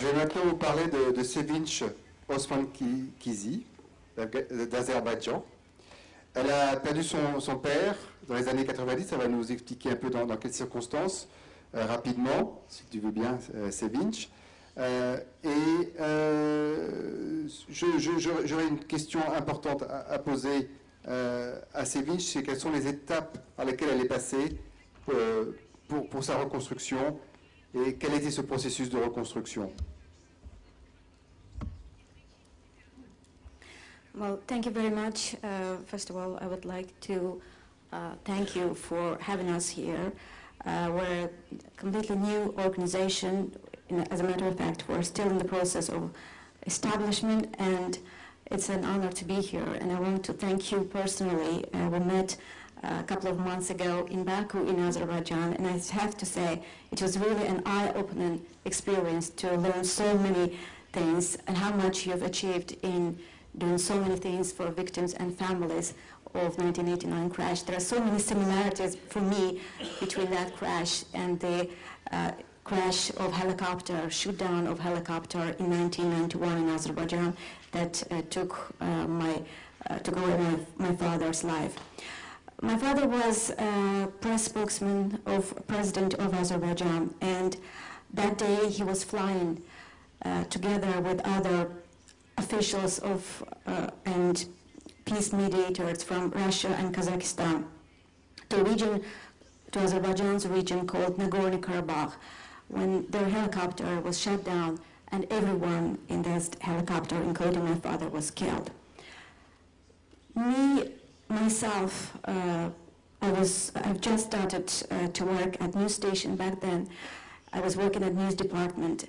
Je vais maintenant vous parler de, de Sevinch Osman Ki- Kizi, d'Azerbaïdjan. Elle a perdu son, père dans les années 90. Elle va nous expliquer un peu dans, quelles circonstances, euh, rapidement, si tu veux bien, euh, Sevinch. Euh, et euh, j'aurais une question importante à, poser à Sevinch, c'est quelles sont les étapes par lesquelles elle est passée pour sa reconstruction et quel était ce processus de reconstruction Well, thank you very much. Uh, first of all, I would like to uh, thank you for having us here. Uh, we're a completely new organization. As a matter of fact, we're still in the process of establishment, and it's an honor to be here. And I want to thank you personally. Uh, we met a couple of months ago in Baku, in Azerbaijan, and I have to say it was really an eye-opening experience to learn so many things and how much you've achieved in doing so many things for victims and families of 1989 crash. There are so many similarities for me between that crash and the uh, crash of helicopter, shoot down of helicopter in 1991 in Azerbaijan that uh, took uh, my uh, took away my, my father's life. My father was a press spokesman of President of Azerbaijan, and that day he was flying uh, together with other officials of uh, and peace mediators from Russia and Kazakhstan to region, to Azerbaijan's region called Nagorno-Karabakh, when their helicopter was shot down and everyone in this helicopter, including my father, was killed. Me, myself, uh, I was, I've just started uh, to work at news station back then. I was working at news department,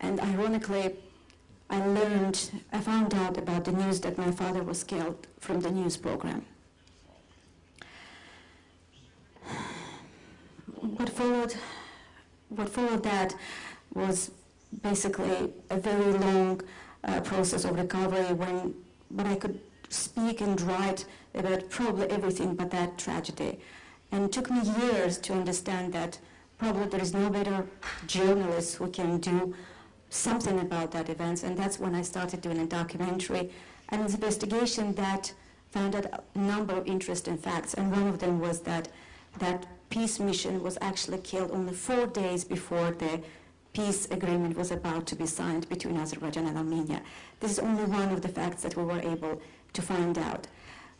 and ironically, I learned, I found out about the news that my father was killed from the news program. What followed, what followed that was basically a very long uh, process of recovery when, when I could speak and write about probably everything but that tragedy. And it took me years to understand that probably there is no better journalist who can do something about that event, and that's when I started doing a documentary, and an investigation that found out a number of interesting facts, and one of them was that that peace mission was actually killed only four days before the peace agreement was about to be signed between Azerbaijan and Armenia. This is only one of the facts that we were able to find out.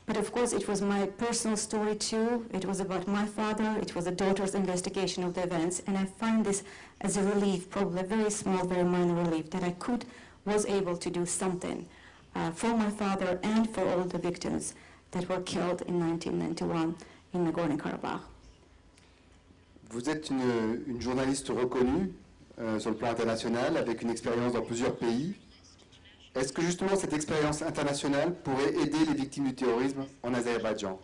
But of course, it was my personal story too. It was about my father. It was a daughter's investigation of the events, and I find this as a relief, probably a very small, very minor relief, that I could, was able to do something uh, for my father and for all the victims that were killed in 1991 in Nagorno-Karabakh. Vous êtes une, une journaliste reconnue euh, sur le plan international, avec une expérience dans plusieurs pays. Est-ce que justement cette expérience internationale pourrait aider les victimes du terrorisme en Azerbaïdjan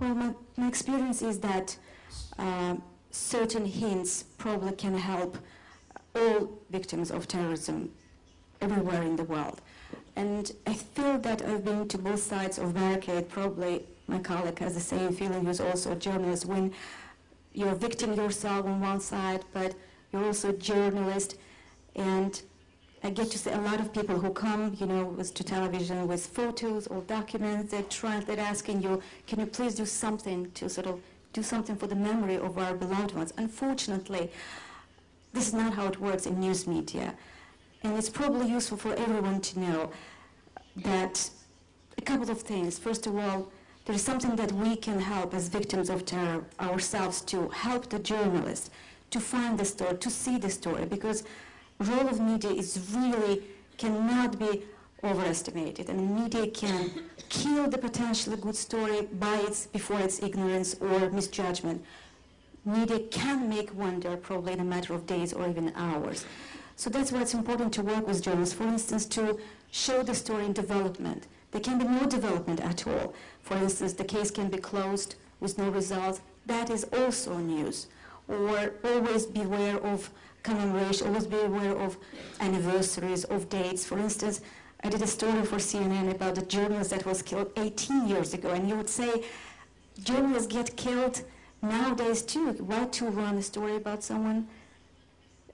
Well, my, my experience is that uh, certain hints probably can help all victims of terrorism everywhere in the world. And I feel that I've been to both sides of barricade. Probably my colleague has the same feeling, who's also a journalist. When you're a victim yourself on one side, but you're also a journalist, and I get to see a lot of people who come, you know, with, to television with photos or documents. They're trying, they're asking you, can you please do something to sort of do something for the memory of our beloved ones? Unfortunately, this is not how it works in news media, and it's probably useful for everyone to know that a couple of things. First of all, there is something that we can help as victims of terror ourselves to help the journalists to find the story, to see the story, because role of media is really cannot be overestimated, and media can kill the potentially good story by its before its ignorance or misjudgment. Media can make wonder probably in a matter of days or even hours. So that's why it's important to work with journalists, for instance, to show the story in development. There can be no development at all. For instance, the case can be closed with no result. That is also news. Or always beware of commemoration, always be aware of anniversaries, of dates. For instance, I did a story for CNN about a journalist that was killed 18 years ago, and you would say journalists get killed nowadays too, why to run a story about someone,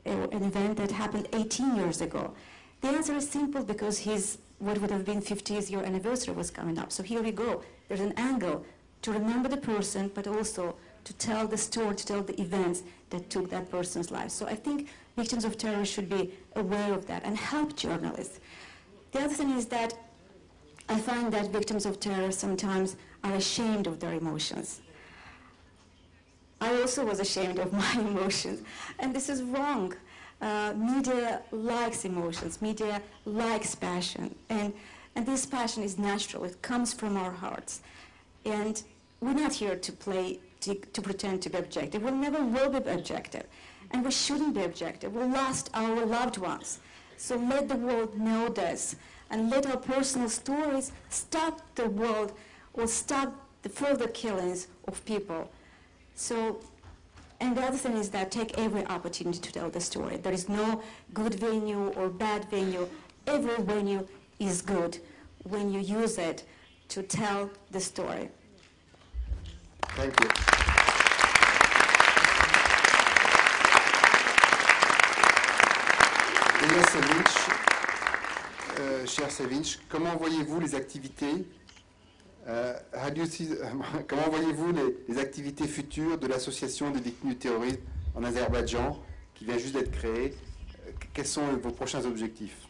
uh, an event that happened 18 years ago? The answer is simple because his, what would have been 50th year anniversary was coming up. So here we go. There's an angle to remember the person, but also to tell the story, to tell the events that took that person's life. So I think victims of terror should be aware of that and help journalists. The other thing is that I find that victims of terror sometimes are ashamed of their emotions. I also was ashamed of my emotions, and this is wrong. Uh, media likes emotions, media likes passion, and, and this passion is natural, it comes from our hearts. And we're not here to play, to, to pretend to be objective. We never will be objective, and we shouldn't be objective. We lost our loved ones. So let the world know this, and let our personal stories stop the world or stop the further killings of people. So, and the other thing is that take every opportunity to tell the story. There is no good venue or bad venue. Every venue is good when you use it to tell the story. Thank you. Delia Savinch, euh, cher Savinch, comment voyez-vous les activités how do you see- comment voyez-vous les, les activités futures de l'association des victimes du terrorisme en Azerbaïdjan qui vient juste d'être créée? Euh, Quels sont vos prochains objectifs?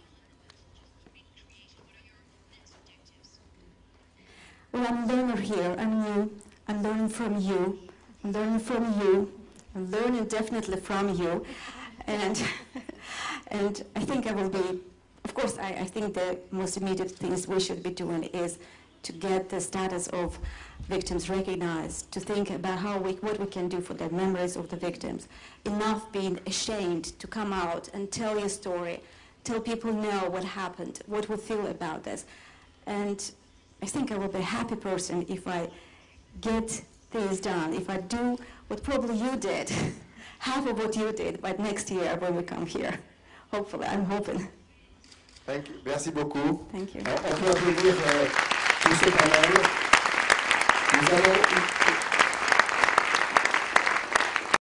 Well, I'm a learner here. I'm new. I'm learning from you. I'm learning from you. I'm learning definitely from you. And, and I think I will be, of course, I, I think the most immediate things we should be doing is to get the status of victims recognized, to think about how we, what we can do for the memories of the victims. Enough being ashamed to come out and tell your story, tell people know what happened, what we feel about this. And I think I will be a happy person if I get things done, if I do what probably you did, half of what you did, but next year when we come here. Hopefully, I'm hoping. Thank you. Merci beaucoup. Thank you. On, on peut applaudir